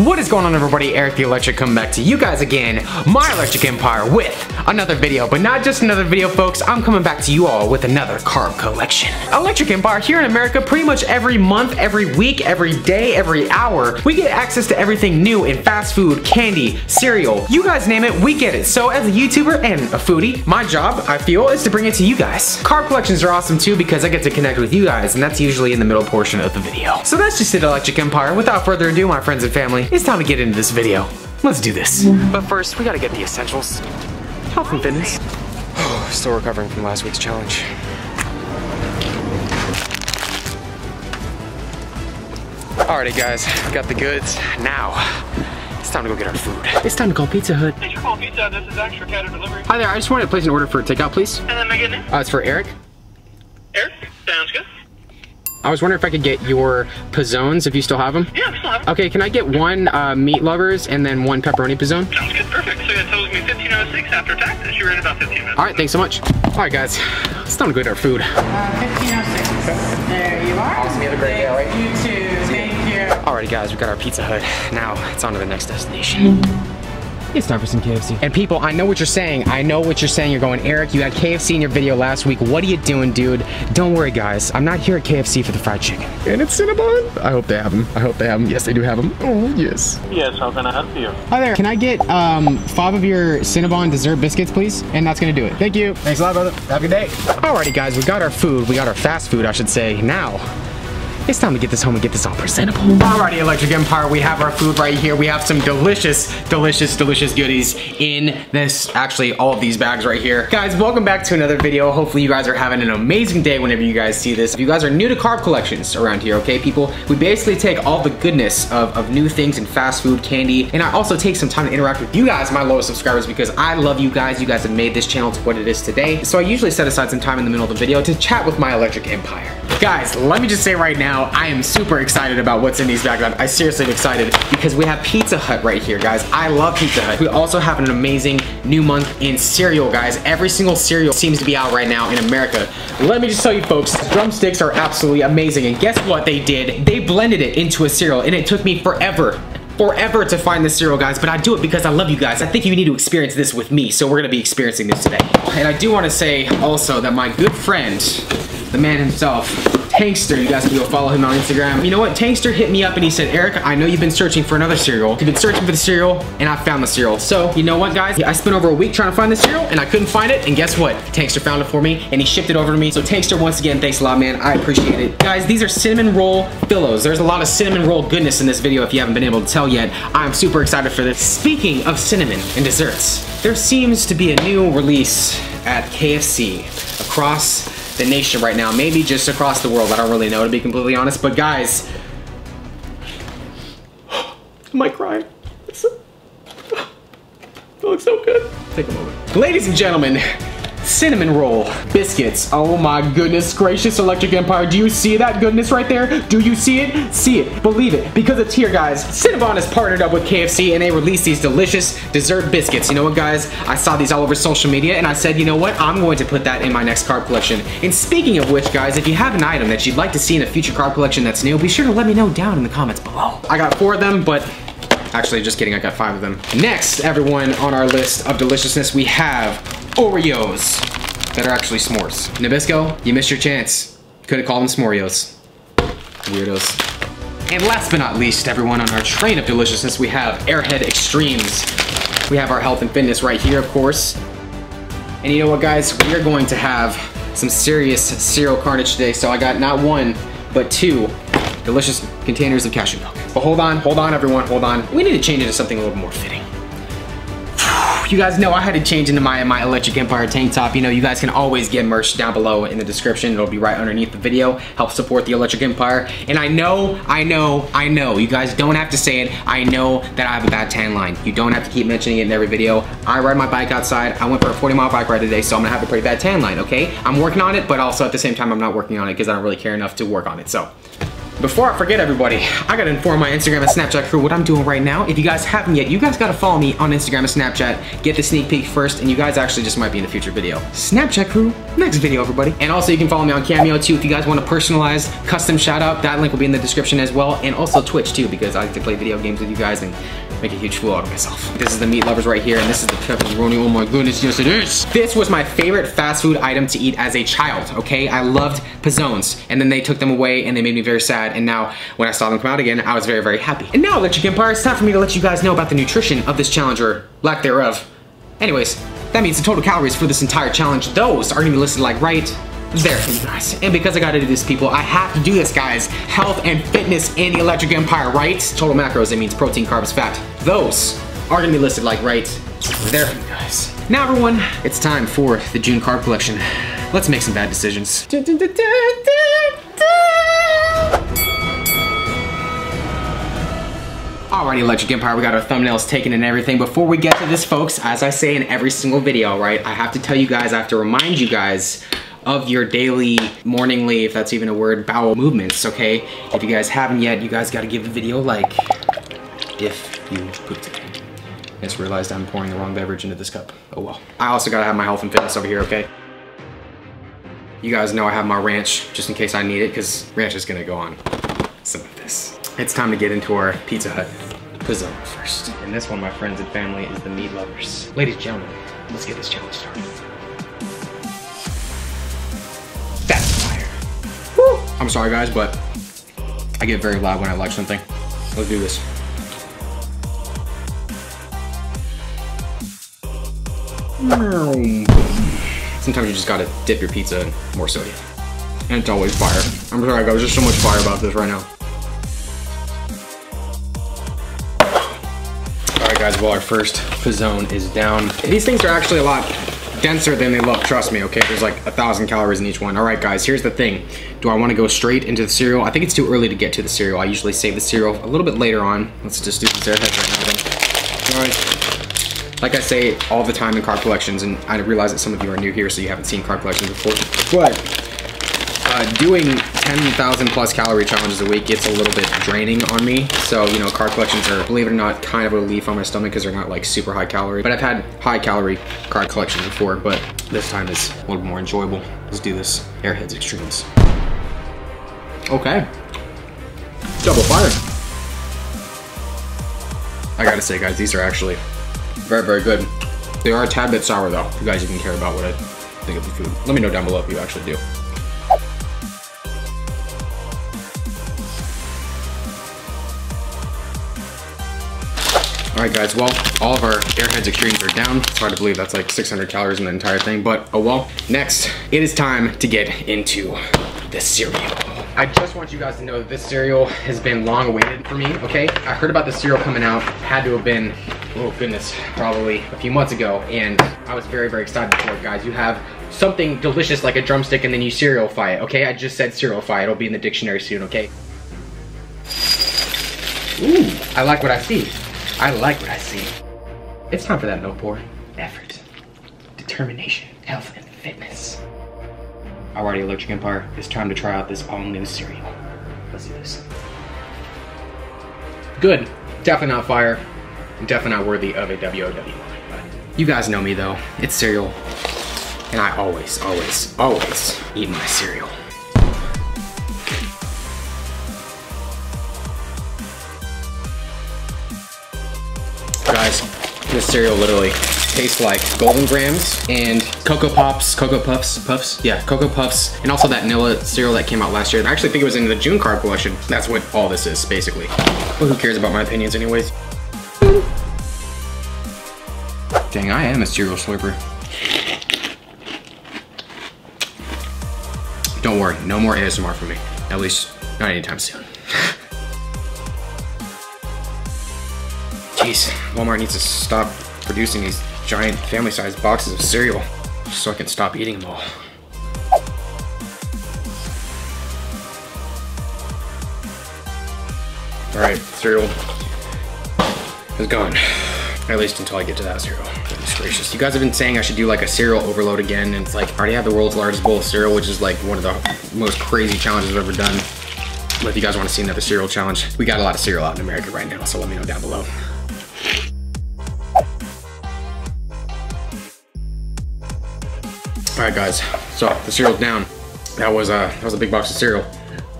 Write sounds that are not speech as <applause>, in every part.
What is going on everybody? Erik the Electric coming back to you guys again, my Electric Empire with another video, but not just another video folks, I'm coming back to you all with another carb collection. Electric Empire here in America pretty much every month, every week, every day, every hour, we get access to everything new in fast food, candy, cereal, you guys name it, we get it. So as a YouTuber and a foodie, my job, I feel, is to bring it to you guys. Carb collections are awesome too because I get to connect with you guys and that's usually in the middle portion of the video. So that's just it Electric Empire. Without further ado, my friends and family, it's time to get into this video. Let's do this. But first, we gotta get the essentials. Health and fitness. <sighs> Still recovering from last week's challenge. Alrighty guys, got the goods. Now, it's time to go get our food. It's time to call Pizza Hut. Thanks for calling Pizza. This is Extra Cat Delivery. Hi there, I just wanted to place an order for takeout, please. And then my good name? Uh, it's for Erik. Erik. Sounds good. I was wondering if I could get your P'Zones, if you still have them. Yeah, we still have it. Okay, can I get one uh, meat lovers and then one pepperoni P'Zone? Sounds good. Perfect. So it tells me 1506 after tax. It should be in about 15 minutes. All right, thanks so much. All right, guys, it's time to go get our food. Uh, 1506. There you are. Awesome, you have a great day, all right? You too. Thank you. Alrighty, guys, we got our Pizza Hut. Now it's on to the next destination. It's time for some KFC. And people, I know what you're saying. I know what you're saying. You're going, Erik, you had KFC in your video last week. What are you doing, dude? Don't worry, guys. I'm not here at KFC for the fried chicken. And it's Cinnabon. I hope they have them. I hope they have them. Yes, they do have them. Oh, yes. Yes, how can I help you? Hi there. Can I get um, five of your Cinnabon dessert biscuits, please? And that's gonna do it. Thank you. Thanks a lot, brother. Have a good day. Alrighty, guys, we got our food. We got our fast food, I should say. Now, it's time to get this home and get this all presentable. Alrighty, Electric Empire, we have our food right here. We have some delicious, delicious, delicious goodies in this, actually all of these bags right here. Guys, welcome back to another video. Hopefully you guys are having an amazing day whenever you guys see this. If you guys are new to carb collections around here, okay, people, we basically take all the goodness of, of new things and fast food, candy, and I also take some time to interact with you guys, my loyal subscribers, because I love you guys. You guys have made this channel to what it is today. So I usually set aside some time in the middle of the video to chat with my Electric Empire. Guys, let me just say right now, I am super excited about what's in these bags. I seriously am excited because we have Pizza Hut right here, guys. I love Pizza Hut. We also have an amazing new month in cereal, guys. Every single cereal seems to be out right now in America. Let me just tell you folks, drumsticks are absolutely amazing. And guess what they did? They blended it into a cereal and it took me forever forever to find this cereal, guys, but I do it because I love you guys. I think you need to experience this with me, so we're gonna be experiencing this today. And I do wanna say also that my good friend, the man himself, Tankster, you guys can go follow him on Instagram. You know what, Tankster hit me up and he said, Erik, I know you've been searching for another cereal. You've been searching for the cereal, and I found the cereal. So, you know what, guys? I spent over a week trying to find the cereal, and I couldn't find it, and guess what? Tankster found it for me, and he shipped it over to me. So Tankster, once again, thanks a lot, man. I appreciate it. Guys, these are cinnamon roll pillows. There's a lot of cinnamon roll goodness in this video if you haven't been able to tell yet. I'm super excited for this. Speaking of cinnamon and desserts, there seems to be a new release at KFC across the nation right now. Maybe just across the world. I don't really know, to be completely honest. But guys, <gasps> am I crying? It <gasps> looks so good. Take a moment. Ladies and gentlemen, cinnamon roll biscuits. Oh my goodness gracious, Electric Empire. Do you see that goodness right there? Do you see it? See it. Believe it. Because it's here, guys. Cinnabon has partnered up with KFC and they released these delicious dessert biscuits. You know what, guys? I saw these all over social media and I said, you know what? I'm going to put that in my next carb collection. And speaking of which, guys, if you have an item that you'd like to see in a future carb collection that's new, be sure to let me know down in the comments below. I got four of them, but Actually, just kidding, I got five of them. Next, everyone, on our list of deliciousness, we have Oreos that are actually s'mores. Nabisco, you missed your chance. Could have called them s'moreos. Weirdos. And last but not least, everyone, on our train of deliciousness, we have Airhead Xtremes. We have our health and fitness right here, of course. And you know what, guys? We are going to have some serious cereal carnage today. So I got not one, but two delicious containers of cashew milk. But hold on, hold on everyone, hold on. We need to change it to something a little more fitting. You guys know I had to change into my, my Electric Empire tank top. You know, you guys can always get merch down below in the description. It'll be right underneath the video. Help support the Electric Empire. And I know, I know, I know, you guys don't have to say it. I know that I have a bad tan line. You don't have to keep mentioning it in every video. I ride my bike outside. I went for a 40 mile bike ride today, so I'm gonna have a pretty bad tan line, okay? I'm working on it, but also at the same time, I'm not working on it because I don't really care enough to work on it, so. Before I forget everybody, I gotta inform my Instagram and Snapchat crew what I'm doing right now. If you guys haven't yet, you guys gotta follow me on Instagram and Snapchat. Get the sneak peek first, and you guys actually just might be in a future video. Snapchat crew, next video everybody. And also you can follow me on Cameo too if you guys want a personalized custom shout out. That link will be in the description as well. And also Twitch too because I like to play video games with you guys and make a huge fool out of myself. This is the meat lovers right here, and this is the pepperoni. Oh my goodness, yes it is. This was my favorite fast food item to eat as a child, okay? I loved P'Zones, and then they took them away and they made me very sad, and now when I saw them come out again, I was very, very happy. And now, Electric Empire, it's time for me to let you guys know about the nutrition of this challenge, or lack thereof. Anyways, that means the total calories for this entire challenge, those are gonna be listed like right there for you guys. And because I gotta do this, people, I have to do this, guys. Health and fitness in the Electric Empire, right? Total macros, it means protein, carbs, fat. Those are gonna be listed like right there for you guys. Now, everyone, it's time for the June carb collection. Let's make some bad decisions. Alrighty, Electric Empire, we got our thumbnails taken and everything. Before we get to this, folks, as I say in every single video, right, I have to tell you guys, I have to remind you guys of your daily, morningly, if that's even a word, bowel movements, okay? If you guys haven't yet, you guys gotta give the video a like if you pooped today. I just realized I'm pouring the wrong beverage into this cup. Oh well. I also gotta have my health and fitness over here, okay? You guys know I have my ranch just in case I need it because ranch is gonna go on some of this. It's time to get into our Pizza Hut P'Zone first. And this one, my friends and family, is the meat lovers. Ladies and gentlemen, let's get this challenge started. I'm sorry guys, but I get very loud when I like something. Let's do this. Sometimes you just gotta dip your pizza in more sodium. And it's always fire. I'm sorry guys, there's so much fire about this right now. Alright guys, well our first P'Zone is down. These things are actually a lot denser than they look, trust me, okay? There's like a thousand calories in each one. All right, guys, here's the thing. Do I wanna go straight into the cereal? I think it's too early to get to the cereal. I usually save the cereal a little bit later on. Let's just do these airheads right now. All right. Like I say all the time in carb collections, and I realize that some of you are new here, so you haven't seen carb collections before, but uh, doing 10,000 plus calorie challenges a week gets a little bit draining on me. So, you know, carb collections are, believe it or not, kind of a relief on my stomach because they're not like super high calorie. But I've had high calorie carb collections before, but this time is a little more enjoyable. Let's do this. Airheads Xtremes. Okay. Double fire. I gotta say, guys, these are actually very, very good. They are a tad bit sour though. You guys even care about what I think of the food. Let me know down below if you actually do. All right, guys, well, all of our Airheads Xtremes are down. It's hard to believe that's like 600 calories in the entire thing, but oh well. Next, it is time to get into the cereal. I just want you guys to know that this cereal has been long awaited for me, okay? I heard about the cereal coming out, had to have been, oh goodness, probably a few months ago, and I was very, very excited for it, guys. You have something delicious like a drumstick and then you cerealify it, okay? I just said cerealify, it'll be in the dictionary soon, okay? Ooh, I like what I see. I like what I see. It's time for that milk pour. Effort, determination, health, and fitness. Alrighty, Electric Empire, it's time to try out this all-new cereal. Let's do this. Good. Definitely not fire. Definitely not worthy of a WOW. You guys know me though. It's cereal. And I always, always, always eat my cereal. This cereal literally tastes like Golden Grahams and Cocoa Pops, Cocoa Puffs, Puffs, yeah, Cocoa Puffs, and also that Nilla cereal that came out last year. I actually think it was in the June carb collection. That's what all this is, basically. Well, who cares about my opinions anyways? Dang, I am a cereal slurper. Don't worry, no more ASMR for me. At least, not anytime soon. Walmart needs to stop producing these giant family-sized boxes of cereal so I can stop eating them all. All right, cereal is gone. At least until I get to that cereal. Goodness gracious. You guys have been saying I should do like a cereal overload again, and it's like, I already have the world's largest bowl of cereal, which is like one of the most crazy challenges I've ever done. But if you guys want to see another cereal challenge, we got a lot of cereal out in America right now, so let me know down below. All right, guys. So the cereal's down. That was a that was a big box of cereal.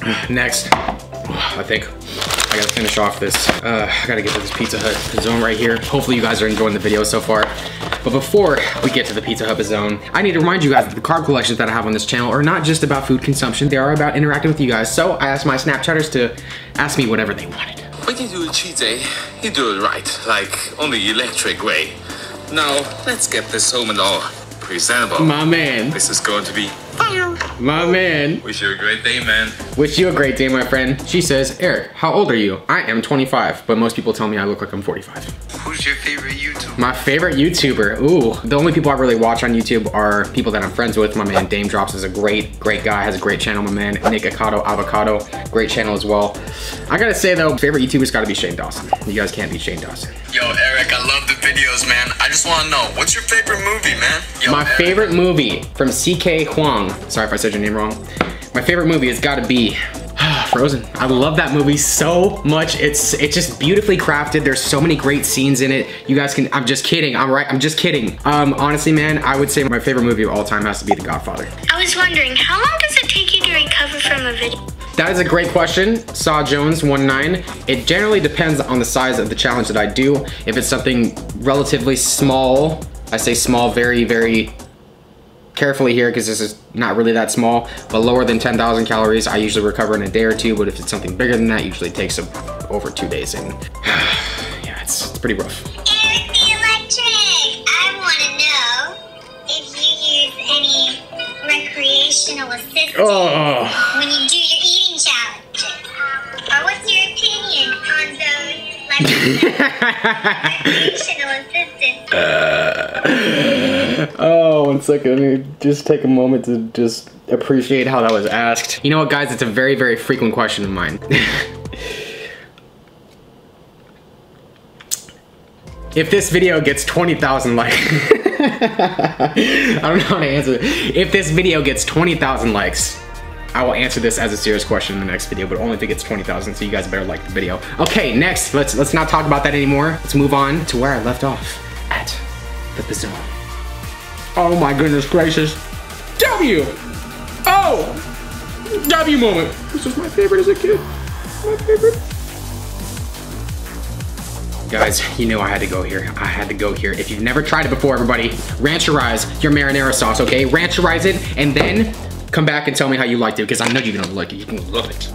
<sighs> Next, I think I gotta finish off this. Uh, I gotta get to this Pizza Hut zone right here. Hopefully you guys are enjoying the video so far. But before we get to the Pizza Hut zone, I need to remind you guys that the carb collections that I have on this channel are not just about food consumption. They are about interacting with you guys. So I asked my Snapchatters to ask me whatever they wanted. When you do a cheat day, you do it right, like on the electric way. Now, let's get this home and all presentable. My man, This is going to be fire. my man. Wish you a great day, man. Wish you a great day, my friend. She says, Erik, how old are you? I am 25, but most people tell me I look like I'm 45. Who's your favorite YouTuber? My favorite YouTuber. Ooh, the only people I really watch on YouTube are people that I'm friends with. My man Daym Drops is a great, great guy, has a great channel. My man Nikocado Avocado, great channel as well. I gotta say though, favorite YouTuber's gotta be Shane Dawson. You guys can't beat Shane Dawson. Yo, Erik, I love the videos, man. I just want to know, what's your favorite movie, man? Yo, My Erik. favorite movie from CK Huang. Sorry if I said your name wrong. My favorite movie has gotta be Frozen. I love that movie so much. It's it's just beautifully crafted. There's so many great scenes in it. You guys can, I'm just kidding. I'm right, I'm just kidding. Um, honestly, man, I would say my favorite movie of all time has to be The Godfather. I was wondering, how long does it take you to recover from a video? That is a great question, Saw Jones 19. It generally depends on the size of the challenge that I do. If it's something relatively small, I say small very, very carefully here because this is not really that small, but lower than 10,000 calories, I usually recover in a day or two, but if it's something bigger than that, it usually takes over two days. And <sighs> yeah, it's, it's pretty rough. Erik the Electric! I want to know if you use any recreational assistance Oh, when you do your eating challenges. Or what's your opinion on those like, <laughs> recreational assistance? Uh, oh, one second. Let me just take a moment to just appreciate how that was asked. You know what, guys? It's a very, very frequent question of mine. <laughs> if this video gets 20,000 likes, <laughs> I don't know how to answer it. If this video gets 20,000 likes, I will answer this as a serious question in the next video, but only if it gets 20,000, so you guys better like the video. Okay, next, let's let's not talk about that anymore. Let's move on to where I left off, at the bazoon. Oh my goodness gracious. W! Oh! W moment. This was my favorite as a kid. My favorite. Guys, you know I had to go here. I had to go here. If you've never tried it before, everybody, rancherize your marinara sauce, okay? Rancherize it, and then come back and tell me how you liked it, because I know you're gonna like it. You're gonna love it.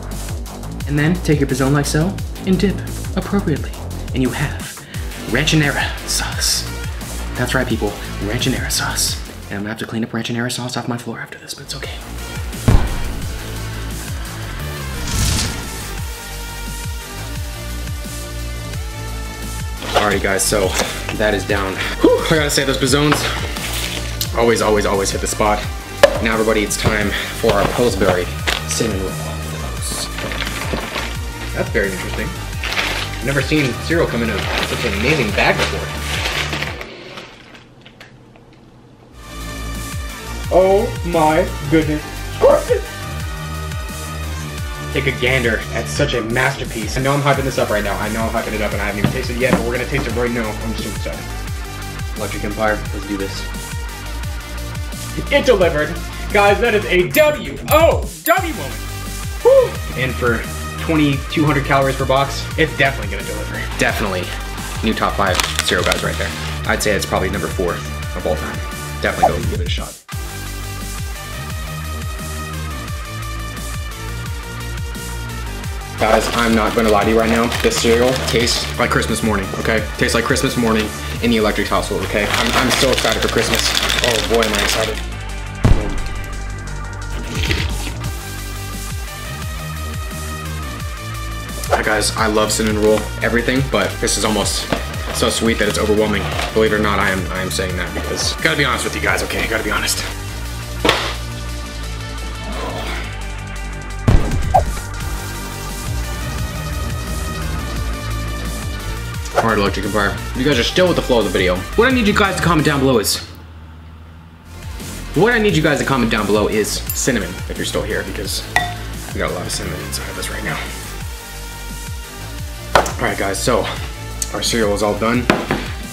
And then take your bazoon like so, and dip appropriately. And you have ranchonera sauce. That's right, people, ranchonera sauce. And I'm gonna have to clean up ranchonera sauce off my floor after this, but it's okay. Alrighty guys, so that is down. Whew, I gotta say those bazoons always, always, always hit the spot. Now everybody, it's time for our Pillsbury cinnamon roll. That's very interesting. I've never seen cereal come in a, such an amazing bag before. Oh my goodness. Take a gander at such a masterpiece. I know I'm hyping this up right now. I know I'm hyping it up and I haven't even tasted it yet, but we're gonna taste it right now. I'm so excited. Electric Empire, let's do this. It delivered. Guys, that is a W. Oh, W moment. Whew. And for 2,200 calories per box, it's definitely gonna deliver. Definitely. New top five cereal guys right there. I'd say it's probably number four of all time. Definitely go and give it a shot. Guys, I'm not gonna lie to you right now. This cereal tastes like Christmas morning, okay? Tastes like Christmas morning in the electric household, okay? I'm, I'm so excited for Christmas. Oh boy, am I excited. Hi guys, I love cinnamon roll everything, but this is almost so sweet that it's overwhelming. Believe it or not, I am I am saying that because gotta be honest with you guys, okay? Gotta be honest. Alright, Electric Empire. You guys are still with the flow of the video. What I need you guys to comment down below is... What I need you guys to comment down below is cinnamon, if you're still here, because We got a lot of cinnamon inside of us right now. All right, guys, so our cereal is all done.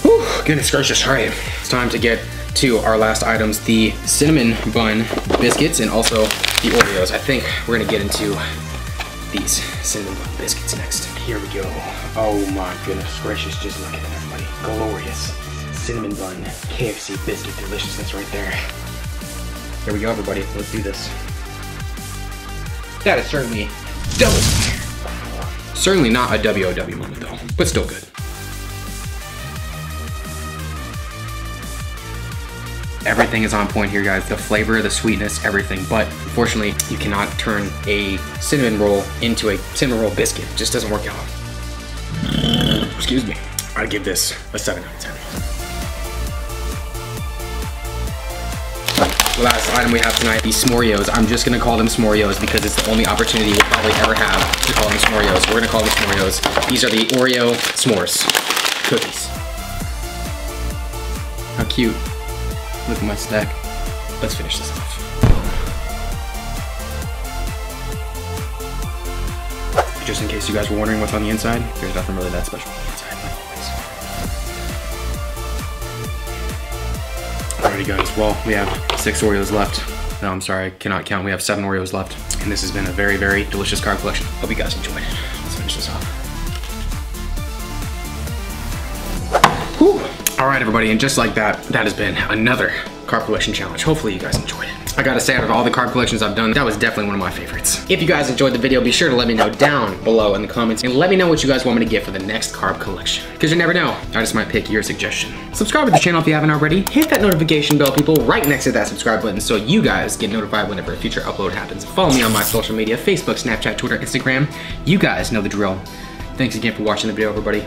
Whew, goodness gracious, all right. It's time to get to our last items, the cinnamon bun biscuits and also the Oreos. I think we're gonna get into these cinnamon bun biscuits next. Here we go. Oh my goodness gracious, just look at that, everybody. Glorious cinnamon bun KFC biscuit deliciousness right there. Here we go, everybody. Let's do this. That is certainly double. Certainly not a WOW moment though, but still good. Everything is on point here, guys. The flavor, the sweetness, everything. But unfortunately, you cannot turn a cinnamon roll into a cinnamon roll biscuit. It just doesn't work out. Excuse me. I'd give this a 7 out of 10. The Last item we have tonight, these s'moreos. I'm just gonna call them s'moreos because it's the only opportunity we'll probably ever have to call them s'moreos. We're gonna call them s'moreos. These are the Oreo s'mores cookies. How cute. Look at my stack. Let's finish this off. Just in case you guys were wondering what's on the inside, there's nothing really that special on the inside, like always. Alrighty guys, well, we have six Oreos left. No, I'm sorry, I cannot count. We have seven Oreos left. And this has been a very, very delicious carb collection. Hope you guys enjoyed right, everybody, and just like that, that has been another carb collection challenge. Hopefully you guys enjoyed it. I gotta say, out of all the carb collections I've done, that was definitely one of my favorites. If you guys enjoyed the video, be sure to let me know down below in the comments and let me know what you guys want me to get for the next carb collection. Because you never know, I just might pick your suggestion. Subscribe to the channel if you haven't already. Hit that notification bell, people, right next to that subscribe button so you guys get notified whenever a future upload happens. Follow me on my social media, Facebook, Snapchat, Twitter, Instagram. You guys know the drill. Thanks again for watching the video, everybody.